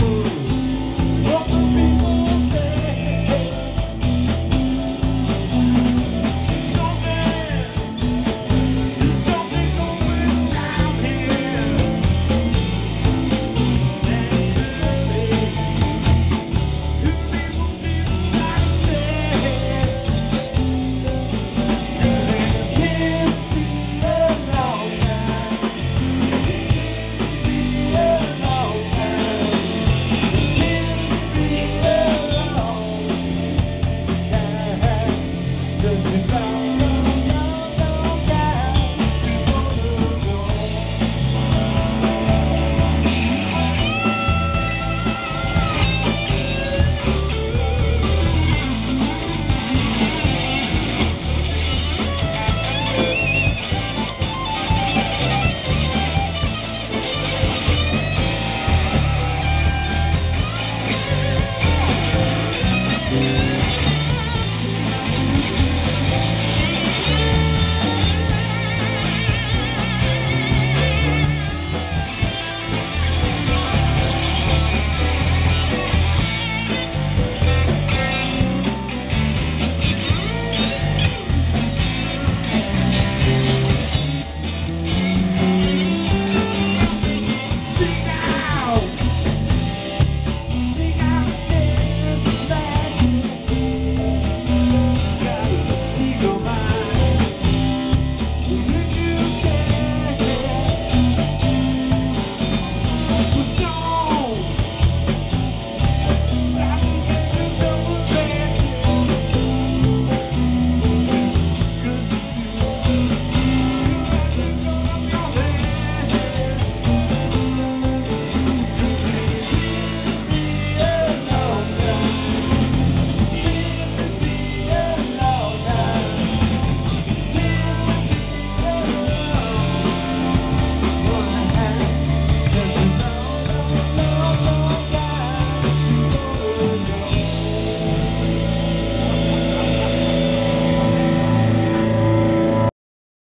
What would be